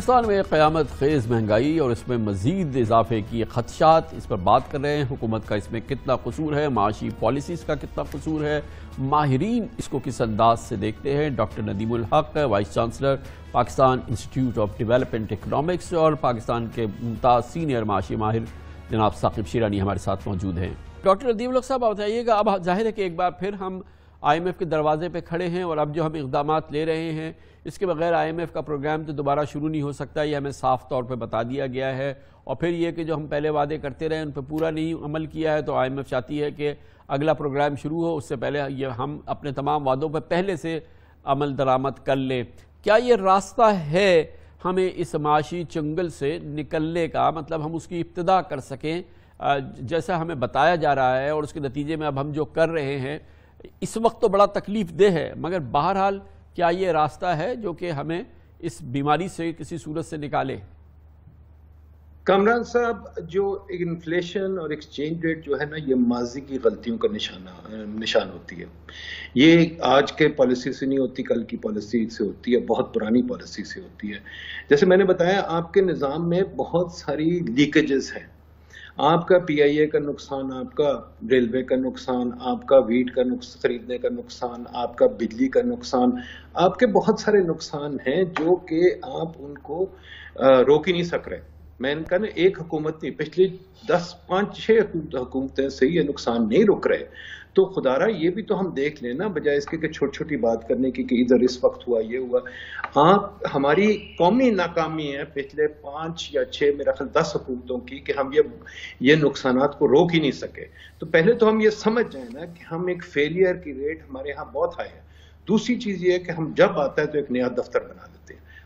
पाकिस्तान में क़यामत खेज़ महँगाई और इसमें मजीद इजाफे की खदशात। इस पर बात कर रहे हैं। हुकूमत का इसमें कितना कसूर है? माशी पॉलिसीज़ का कितना कसूर है? माहरीन इसको किस अंदाज से देखते हैं? Doctor Nadeemul Haq, vice chancellor, Pakistan Institute of Development Economics और पाकिस्तान के मुमताज़ सीनियर माशी माहिर जनाब साकिब शिरानी हमारे साथ मौजूद हैं। डॉक्टर नदीमुल साहब बताइएगा। अब ज़ाहिर है कि एक बार फिर हम आईएमएफ के दरवाजे पे खड़े हैं और अब जो हम इकदाम ले रहे हैं, इसके बगैर आईएमएफ का प्रोग्राम तो दोबारा शुरू नहीं हो सकता ये हमें साफ़ तौर पे बता दिया गया है। और फिर ये कि जो हम पहले वादे करते रहे, उन पर पूरा नहीं अमल किया है तो आईएमएफ चाहती है कि अगला प्रोग्राम शुरू हो, उससे पहले ये हम अपने तमाम वादों पर पहले से अमल दरामद कर लें। क्या ये रास्ता है हमें इस माशी चंगल से निकलने का? मतलब हम उसकी इब्तदा कर सकें जैसा हमें बताया जा रहा है और उसके नतीजे में अब हम जो कर रहे हैं इस वक्त तो बड़ा तकलीफ़ दे है, मगर बहरहाल क्या ये रास्ता है जो कि हमें इस बीमारी से, किसी सूरत से निकाले? कामरान साहब, जो इन्फ्लेशन और एक्सचेंज रेट जो है ना, ये माजी की गलतियों का निशाना, निशान होती है। ये आज के पॉलिसी से नहीं होती, कल की पॉलिसी से होती है, बहुत पुरानी पॉलिसी से होती है। जैसे मैंने बताया, आपके निज़ाम में बहुत सारी लीकेजेस हैं। आपका पीआईए का नुकसान, आपका रेलवे का नुकसान, आपका वीट का नुकसान, खरीदने का नुकसान, आपका बिजली का नुकसान, आपके बहुत सारे नुकसान हैं जो कि आप उनको रोक ही नहीं सक रहे। मैंने कहा ना एक हुकूमत नहीं, पिछली दस, पाँच, छह हुकूमतें से ये नुकसान नहीं रुक रहे। तो खुदारा ये भी तो हम देख लेना बजाय इसके कि छोटी छोटी बात करने की कि इधर इस वक्त हुआ, ये हुआ। हाँ हमारी कौमी नाकामी है, पिछले पाँच या छः मेरा ख्याल दस हुकूमतों की, कि हम ये ये नुकसान को रोक ही नहीं सके। तो पहले तो हम ये समझ जाए ना कि हम एक फेलियर की रेट हमारे यहाँ बहुत हाई है। दूसरी चीज़ ये है कि हम जब आता है तो एक नया दफ्तर बना देते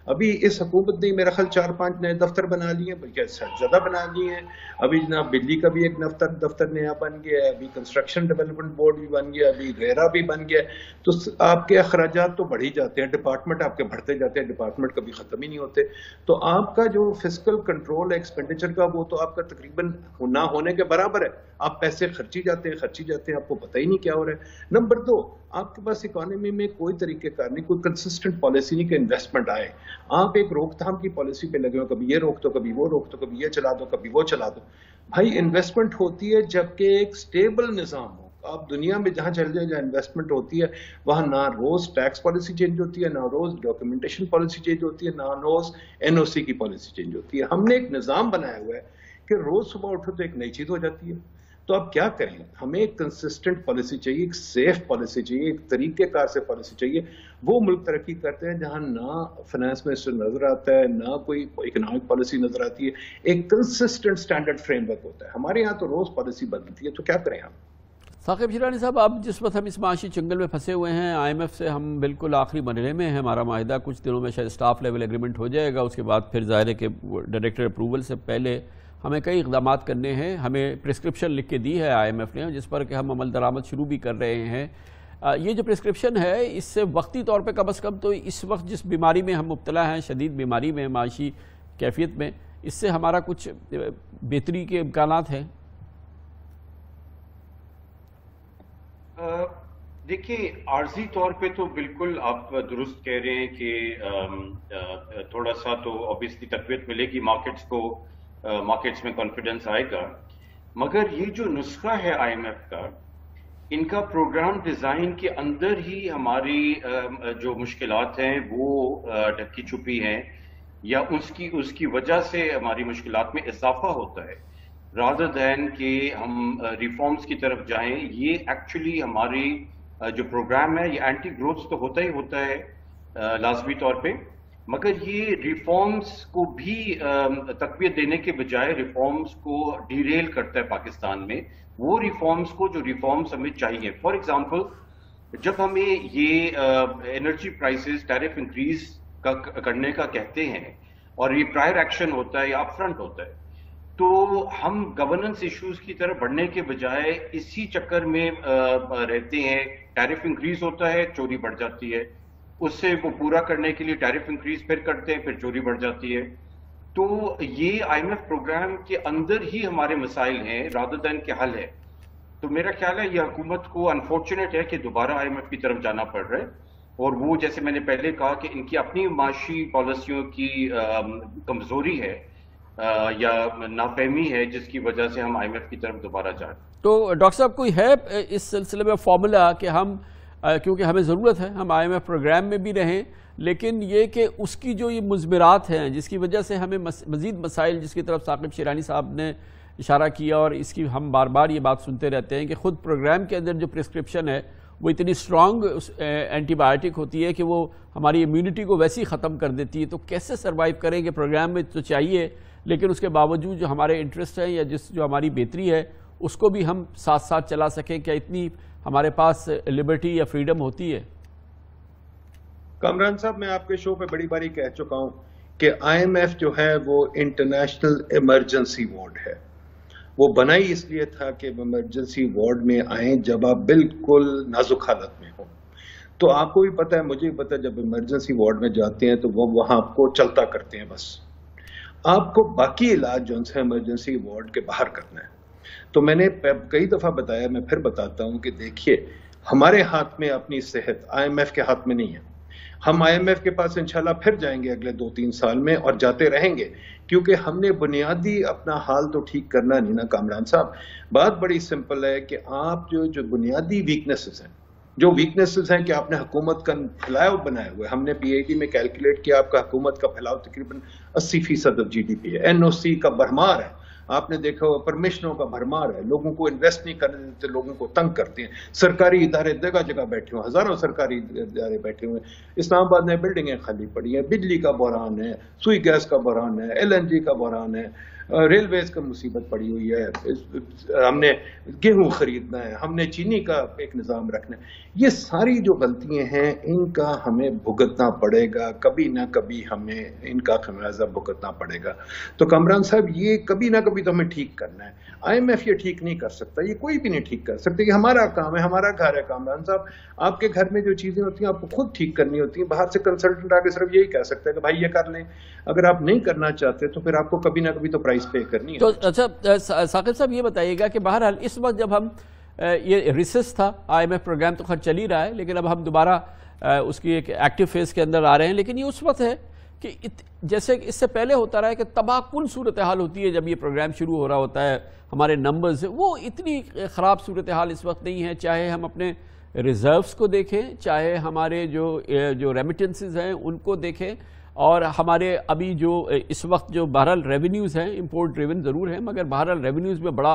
अभी इस हुकूमत ने मेरा ख्याल चार पाँच नए दफ्तर बना लिए हैं, बल्कि ज़्यादा बना लिए हैं। अभी जनाब बिजली का भी एक दफ्तर दफ्तर नया बन गया है, अभी कंस्ट्रक्शन डेवलपमेंट बोर्ड भी बन गया अभी रेरा भी बन गया तो आपके अखराज तो बढ़ ही जाते हैं डिपार्टमेंट आपके बढ़ते जाते हैं डिपार्टमेंट कभी खत्म ही नहीं होते। तो आपका जो फ़िज़िकल कंट्रोल है एक्सपेंडिचर का, वो तो आपका तकरीबन ना होने के बराबर है। आप पैसे खर्ची जाते हैं, खर्ची जाते हैं, आपको पता ही नहीं क्या हो रहा है। नंबर दो, आपके पास इकोनॉमी में कोई तरीके का नहीं, कोई कंसिस्टेंट पॉलिसी नहीं कि इन्वेस्टमेंट आए। आप एक रोकथाम की पॉलिसी पे लगे हो, कभी ये रोक दो, कभी वो रोक दो, कभी ये चला दो, कभी वो चला दो। भाई इन्वेस्टमेंट होती है जबकि एक स्टेबल निज़ाम हो। आप दुनिया में जहाँ चल जाए, जहाँ इन्वेस्टमेंट होती है, वहाँ ना रोज टैक्स पॉलिसी चेंज होती है, ना रोज डॉक्यूमेंटेशन पॉलिसी चेंज होती है, ना रोज एनओसी की पॉलिसी चेंज होती है। हमने एक निज़ाम बनाया हुआ है कि रोज सुबह उठो तो एक नई चीज़ हो जाती है। तो अब क्या करें? हमें एक कंसिस्टेंट पॉलिसी चाहिए, एक सेफ़ पॉलिसी चाहिए, एक तरीकेकार से पॉलिसी चाहिए। वो मुल्क तरक्की करते हैं जहाँ ना फाइनेंस मिनिस्टर नज़र आता है, ना कोई इकोनॉमिक पॉलिसी नज़र आती है। एक कंसिस्टेंट स्टैंडर्ड फ्रेमवर्क होता है। हमारे यहाँ तो रोज पॉलिसी बदलती है तो क्या करें हम? साकिब शिरानी साहब, अब जिस वक्त हम इस माशी चंगल में फंसे हुए हैं आईएमएफ से हम बिल्कुल आखिरी मरहले में हैं। हमारा माहिदा कुछ दिनों में शायद स्टाफ लेवल एग्रीमेंट हो जाएगा। उसके बाद फिर ज़ाहिर है कि डायरेक्टर अप्रूवल से पहले हमें कई इकदाम करने हैं। हमें प्रिस्क्रिप्शन लिख के दी है आईएमएफ ने, जिस पर कि हम अमल दरामद शुरू भी कर रहे हैं। ये जो प्रिस्क्रिप्शन है, इससे वक्ती तौर पे कम अज़ कम तो इस वक्त जिस बीमारी में हम मुबतला हैं, शदीद बीमारी में, माशी कैफियत में, इससे हमारा कुछ बेहतरी के इम्कान हैं। देखिए, आर्जी तौर पे तो बिल्कुल आप दुरुस्त कह रहे हैं कि थोड़ा सा तो ऑब्वियसली तकवीत मिलेगी मार्केट्स को। मार्केट्स में कॉन्फिडेंस आएगा। मगर ये जो नुस्खा है आईएमएफ का, इनका प्रोग्राम डिज़ाइन के अंदर ही हमारी जो मुश्किल हैं, वो ढकी छुपी हैं, या उसकी उसकी वजह से हमारी मुश्किल में इजाफा होता है। रादर दैन कि हम रिफॉर्म्स की तरफ़ जाएँ, ये एक्चुअली हमारी जो प्रोग्राम है, ये एंटी ग्रोथ तो होता ही होता है लाजमी तौर पे। मगर ये रिफॉर्म्स को भी तकवीत देने के बजाय रिफॉर्म्स को डीरेल करता है पाकिस्तान में। वो रिफॉर्म्स को, जो रिफॉर्म्स हमें चाहिए। फॉर एग्जांपल जब हमें ये एनर्जी प्राइसेस टैरिफ इंक्रीज का, करने का कहते हैं, और ये प्रायर एक्शन होता है, या अपफ्रंट होता है तो हम गवर्नेंस इश्यूज़ की तरफ़ बढ़ने के बजाय इसी चक्कर में रहते हैं। टैरिफ इंक्रीज होता है, चोरी बढ़ जाती है। उससे वो पूरा करने के लिए टैरिफ इंक्रीज फिर करते हैं फिर चोरी बढ़ जाती है। तो ये आईएमएफ प्रोग्राम के अंदर ही हमारे मसाइल हैं रादर दैन के हल है। तो मेरा ख्याल है ये हुकूमत को अनफॉर्चुनेट है कि दोबारा आईएमएफ की तरफ़ जाना पड़ रहा है। और वो जैसे मैंने पहले कहा कि इनकी अपनी माशी पॉलिसियों की कमज़ोरी है आ, या नाफहमी है जिसकी वजह से हम आईएमएफ की तरफ़ दोबारा जा रहे तो डॉक्टर साहब कोई है इस सिलसिले में फॉर्मूला कि हम क्योंकि हमें ज़रूरत है, हम आई एम एफ़ प्रोग्राम में भी रहें, लेकिन ये कि उसकी जो ये मुजमरात हैं, जिसकी वजह से हमें मज़ीद मसाइल जिसकी तरफ़ साकिब शिरानी साहब ने इशारा किया और इसकी हम बार बार ये बात सुनते रहते हैं कि ख़ुद प्रोग्राम के अंदर जो प्रिस्क्रिप्शन है, वो इतनी स्ट्रॉन्ग एंटीबायोटिक होती है कि वो हमारी इम्यूनिटी को वैसे ही ख़त्म कर देती है। तो कैसे सर्वाइव करेंगे प्रोग्राम में तो चाहिए, लेकिन उसके बावजूद जो हमारे इंटरेस्ट हैं या जिस जो हमारी बेहतरी है, उसको भी हम साथ साथ चला सकें, क्या इतनी हमारे पास लिबर्टी या फ्रीडम होती है। कामरान साहब, मैं आपके शो पे बड़ी बारी कह चुका हूँ कि आईएमएफ जो है, वो इंटरनेशनल इमरजेंसी वार्ड है। वो बना ही इसलिए था कि इमरजेंसी वार्ड में आए जब आप बिल्कुल नाजुक हालत में हो। तो आपको भी पता है, मुझे भी पता है, जब इमरजेंसी वार्ड में जाते हैं तो वो वहाँ आपको चलता करते हैं बस। आपको बाकी इलाज जो है इमरजेंसी वार्ड के बाहर करना है। तो मैंने कई दफ़ा बताया, मैं फिर बताता हूँ कि देखिए, हमारे हाथ में अपनी सेहत आईएमएफ के हाथ में नहीं है। हम आईएमएफ के पास इंशाल्लाह फिर जाएँगे अगले दो तीन साल में और जाते रहेंगे, क्योंकि हमने बुनियादी अपना हाल तो ठीक करना नहीं ना, कामरान साहब। बात बड़ी सिंपल है कि आप जो जो बुनियादी वीकनेसेस हैं, जो वीकनेसेस हैं कि आपने हुकूमत का फैलाव बनाए हुए हमने पीआईडी में कैलकुलेट किया, आपका हुकूमत का फैलाव तकरीबन 80 फ़ीसद जीडीपी है। एनओसी का भरमार है। आपने देखा हुआ परमिशनों का भरमार है। लोगों को इन्वेस्ट नहीं करने देते, लोगों को तंग करते हैं। सरकारी इदारे जगह जगह बैठे हुए, हज़ारों सरकारी इदारे बैठे हुए। हैं इस्लामाबाद में बिल्डिंगें खाली पड़ी हैं, बिजली का बहरान है, सुई गैस का बहरान है एलएनजी का बहरान है। रेलवेज का मुसीबत पड़ी हुई है। हमने गेहूँ खरीदना है, हमने चीनी का एक निज़ाम रखना है। ये सारी जो गलतियाँ हैं, इनका हमें भुगतना पड़ेगा। कभी ना कभी हमें इनका खमियाजा भुगतना पड़ेगा। तो कमरान साहब, ये कभी ना कभी तो हमें ठीक करना है। आईएमएफ ये ठीक नहीं कर सकता, ये कोई भी नहीं ठीक कर सकता। ये हमारा काम है, हमारा घर है, कामरान साहब। आपके घर में जो चीज़ें होती हैं, आपको खुद ठीक करनी होती है। बाहर से कंसल्टेंट आके सिर्फ़ यही कह सकते हैं कि भाई ये कर लें। अगर आप नहीं करना चाहते तो फिर आपको कभी ना कभी तो प्राइस पे करनी तो अच्छा साकिब साहब ये बताइएगा कि बहरहाल इस वक्त जब हम ये रिसर्च था आई प्रोग्राम तो खैर चल ही रहा है लेकिन अब हम दोबारा उसकी एक एक्टिव फ़ेज़ के अंदर आ रहे हैं लेकिन ये उस वक्त है कि इत, जैसे इससे पहले होता रहा है कि तबाहकुन सूरत हाल होती है जब ये प्रोग्राम शुरू हो रहा होता है हमारे नंबर्स वो इतनी ख़राब सूरत हाल इस वक्त नहीं है चाहे हम अपने रिज़र्व्स को देखें चाहे हमारे जो जो रेमिटेंसेज हैं उनको देखें और हमारे अभी जो इस वक्त जो बहरहाल रेवेन्यूज़ हैं इम्पोर्ट ड्रिवन ज़रूर है, मगर बहरहाल रेवेन्यूज़ में बड़ा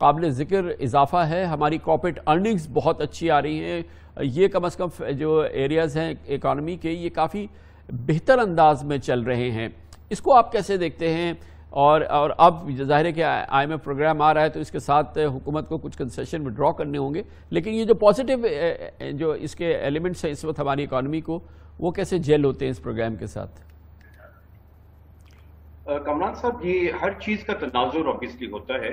काबिल ज़िक्र इजाफा है। हमारी कॉपरेट अर्निंग्स बहुत अच्छी आ रही हैं। ये कम अज़ कम जो एरियाज़ हैं इकानमी के, ये काफ़ी बेहतर अंदाज में चल रहे हैं। इसको आप कैसे देखते हैं? और और अब ज़ाहिर है कि आई एम प्रोग्राम आ रहा है तो इसके साथ हुकूमत को कुछ कंसेशन विड्रॉ करने होंगे। लेकिन ये जो पॉजिटिव जो इसके एलिमेंट्स हैं, इस वक्त हमारी इकानमी को वो कैसे जेल होते हैं इस प्रोग्राम के साथ? कमरान साहब, ये हर चीज़ का तनाजुर ऑब्वियसली होता है।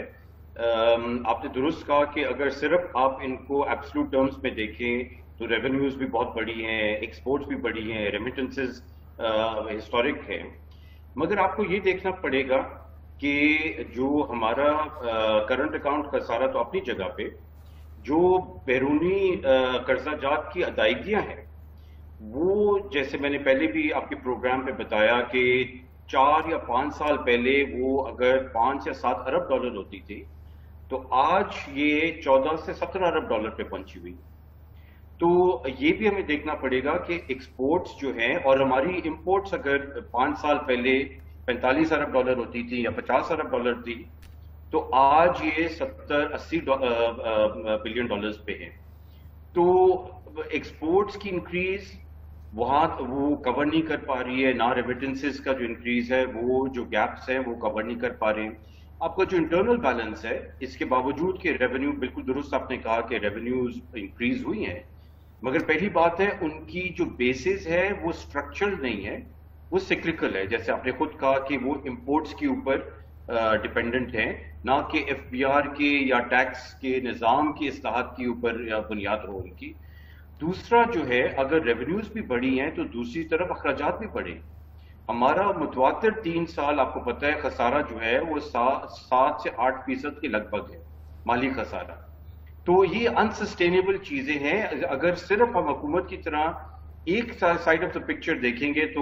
आपने दुरुस्त कहा कि अगर सिर्फ़ आप इनको एब्सलूट टर्म्स में देखें तो रेवेन्यूज भी बहुत बड़ी हैं एक्सपोर्ट्स भी बड़ी हैं रेमिटेंसेस हिस्टोरिक है। मगर आपको ये देखना पड़ेगा कि जो हमारा करंट अकाउंट का सारा तो अपनी जगह पे, जो बैरूनी कर्जा जात की अदायगियाँ हैं वो जैसे मैंने पहले भी आपके प्रोग्राम पे बताया कि चार या पाँच साल पहले वो अगर पाँच या सात अरब डॉलर होती थी तो आज ये चौदह से सत्रह अरब डॉलर पे पहुँची हुई। तो ये भी हमें देखना पड़ेगा कि एक्सपोर्ट्स जो हैं और हमारी इंपोर्ट्स अगर पाँच साल पहले 45 अरब डॉलर होती थी या 50 अरब डॉलर थी तो आज ये 70 80 बिलियन डॉलर्स पे है। तो एक्सपोर्ट्स की इंक्रीज वहाँ वो कवर नहीं कर पा रही है, ना रेमिटेंसेस का जो इंक्रीज है, वो जो गैप्स है, वो कवर नहीं कर पा रहे आपका जो इंटरनल बैलेंस है, इसके बावजूद कि रेवेन्यू बिल्कुल दुरुस्त आपने कहा कि रेवेन्यूज इंक्रीज हुई हैं, मगर पहली बात है, उनकी जो बेसिस है, वो स्ट्रक्चरल नहीं है, वो सिक्रिकल है। जैसे आपने खुद कहा कि वो इम्पोर्ट्स के ऊपर डिपेंडेंट है, ना कि एफबीआर के या टैक्स के, निज़ाम की असलाहत के ऊपर बुनियाद हो उनकी। दूसरा जो है, अगर रेवेन्यूज भी बढ़ी हैं तो दूसरी तरफ़ अखराज भी बढ़े। हमारा मुतवातर तीन साल, आपको पता है, खसारा जो है, वो सात से आठ फ़ीसद के लगभग है, माली खसारा। तो ये अनसस्टेनेबल चीज़ें हैं। अगर सिर्फ़ हम हुकूमत की तरह एक साइड ऑफ़ द पिक्चर देखेंगे तो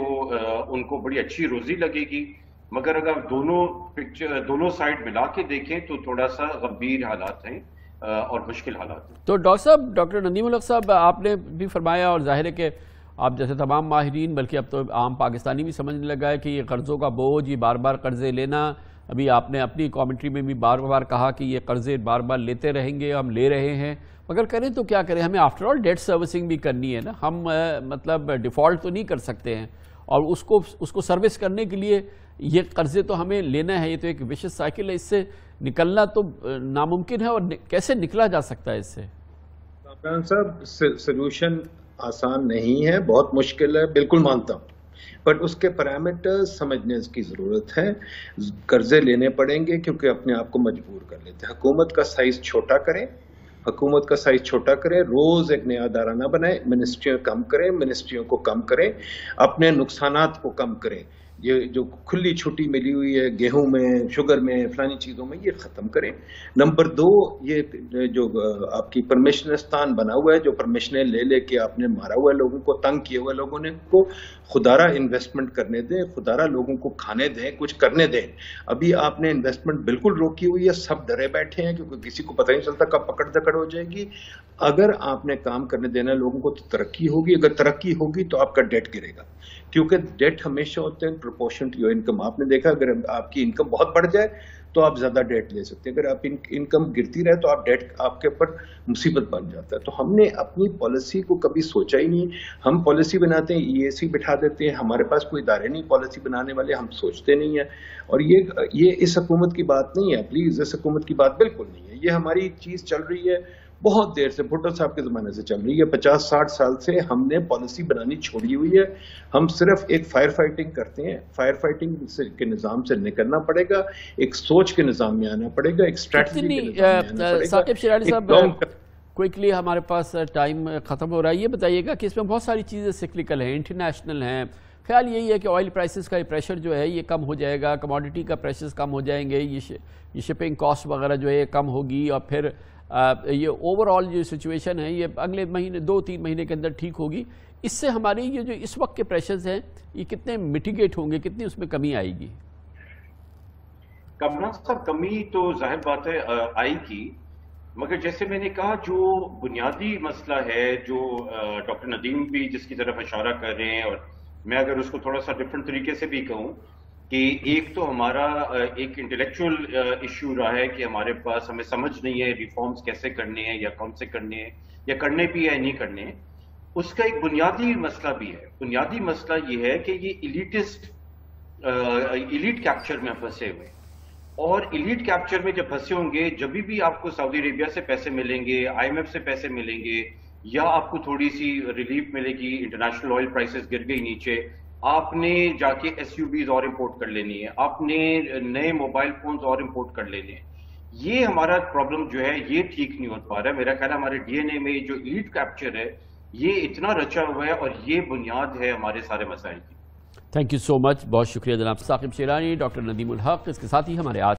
उनको बड़ी अच्छी रोजी लगेगी। मगर अगर दोनों पिक्चर दोनों साइड मिला के देखें तो थोड़ा सा गंभीर हालात हैं। और मुश्किल हालात। तो डॉक्टर साहब डॉक्टर नदीम साहब आपने भी फरमाया और ज़ाहिर है कि आप जैसे तमाम माहरीन बल्कि अब तो आम पाकिस्तानी भी समझने लगा है कि ये कर्ज़ों का बोझ ये बार बार कर्ज़े लेना अभी आपने अपनी कॉमेंट्री में भी बार बार कहा कि ये कर्ज़े बार बार लेते रहेंगे हम ले रहे हैं। मगर करें तो क्या करें? हमें आफ्टर ऑल डेट सर्विसिंग भी करनी है ना। हम आ, मतलब डिफ़ॉल्ट तो नहीं कर सकते हैं। और उसको उसको सर्विस करने के लिए ये कर्ज़े तो हमें लेना है, ये तो एक विशेष साइकिल है, इससे निकलना तो नामुमकिन है और कैसे निकला जा सकता है इससे? सोल्यूशन आसान नहीं है, बहुत मुश्किल है, बिल्कुल मानता हूँ। बट उसके पैरामीटर्स समझने की ज़रूरत है, कर्जे लेने पड़ेंगे क्योंकि अपने आप को मजबूर कर लेते हैं। हुकूमत का साइज़ छोटा करें, हुकूमत का साइज़ छोटा करें, रोज एक नया दाराना बनाए मिनिस्ट्रियों कम करें मिनिस्ट्रियों को कम करें, अपने नुकसान को कम करें। ये जो खुली छुट्टी मिली हुई है, गेहूँ में, शुगर में, फलानी चीज़ों में, ये ख़त्म करें। नंबर दो, ये जो आपकी परमिशनिस्तान बना हुआ है, जो परमिशनें ले लेके आपने मारा हुआ है लोगों को, तंग किए हुए लोगों ने को खुदारा इन्वेस्टमेंट करने दें, खुदारा लोगों को खाने दें, कुछ करने दें। अभी आपने इन्वेस्टमेंट बिल्कुल रोकी हुई है, सब डरे बैठे हैं, क्योंकि किसी को पता नहीं चलता कब पकड़ दकड़ हो जाएगी। अगर आपने काम करने देना लोगों को तो तरक्की होगी, अगर तरक्की होगी तो आपका डेट गिरेगा। क्योंकि डेट हमेशा होते हैं प्रोपोर्शन टू योर इनकम आपने देखा अगर आपकी इनकम बहुत बढ़ जाए तो आप ज़्यादा डेट ले सकते हैं। अगर आप इन, इनकम गिरती रहे तो आप डेट आपके ऊपर मुसीबत बन जाता है। तो हमने अपनी पॉलिसी को कभी सोचा ही नहीं। हम पॉलिसी बनाते हैं ईएसी बिठा देते हैं। हमारे पास कोई इदारे नहीं पॉलिसी बनाने वाले हम सोचते नहीं है। और ये ये इस हकूमत की बात नहीं है प्लीज़ इस हकूमत की बात बिल्कुल नहीं है। ये हमारी चीज़ चल रही है बहुत देर से भुट्टो साहब के जमाने से चल रही है। पचास साठ साल से हमने पॉलिसी बनानी छोड़ी हुई है। हम सिर्फ़ एक फायर फाइटिंग करते हैं। फायर फाइटिंग के निज़ाम से निकलना पड़ेगा एक सोच के निज़ाम में आना पड़ेगा एक स्ट्रैटेजी क्विकली हमारे पास टाइम ख़त्म हो रहा है। ये बताइएगा कि इसमें बहुत सारी चीज़ें सिक्लिकल हैं इंटरनेशनल हैं। ख्याल यही है कि ऑयल प्राइसेस का ये प्रेशर जो है ये कम हो जाएगा कमोडिटी का प्राइसेस कम हो जाएँगे ये ये शिपिंग कॉस्ट वगैरह जो है कम होगी और फिर ये ओवरऑल जो सिचुएशन है, ये अगले महीने, दो तीन महीने के अंदर ठीक होगी। इससे हमारे ये जो इस वक्त के प्रेशर्स हैं, ये कितने मिटिगेट होंगे, कितनी उसमें कमी आएगी? कमना साहब कमी तो ज़ाहिर बात है आएगी। मगर जैसे मैंने कहा, जो बुनियादी मसला है, जो डॉक्टर नदीम भी जिसकी तरफ़ इशारा कर रहे हैं, और मैं अगर उसको थोड़ा सा डिफरेंट तरीके से भी कहूँ कि एक तो हमारा एक इंटेलेक्चुअल इश्यू रहा है कि हमारे पास हमें समझ नहीं है रिफॉर्म्स कैसे करने हैं या कौन से करने हैं, या करने भी है, नहीं करने हैं। उसका एक बुनियादी मसला भी है। बुनियादी मसला ये है कि ये इलीटिस्ट इलीट कैप्चर में फंसे हुए और इलीट कैप्चर में जब फंसे होंगे, जब भी आपको सऊदी अरेबिया से पैसे मिलेंगे आईएमएफ से पैसे मिलेंगे, या आपको थोड़ी सी रिलीफ मिलेगी इंटरनेशनल ऑयल प्राइसेस गिर गई नीचे आपने जाके एस और इम्पोर्ट कर लेनी है, आपने नए मोबाइल फ़ोन और इम्पोर्ट कर लेने हैं। ये हमारा प्रॉब्लम जो है, ये ठीक नहीं हो पा रहा है। मेरा ख्याल हमारे डीएनए में जो ईट कैप्चर है, ये इतना रचा हुआ है और ये बुनियाद है हमारे सारे मसाइल की। थैंक यू सो मच बहुत शुक्रिया जनाब साकिब शेरानी डॉक्टर नदीम हक, इसके साथ ही हमारे आज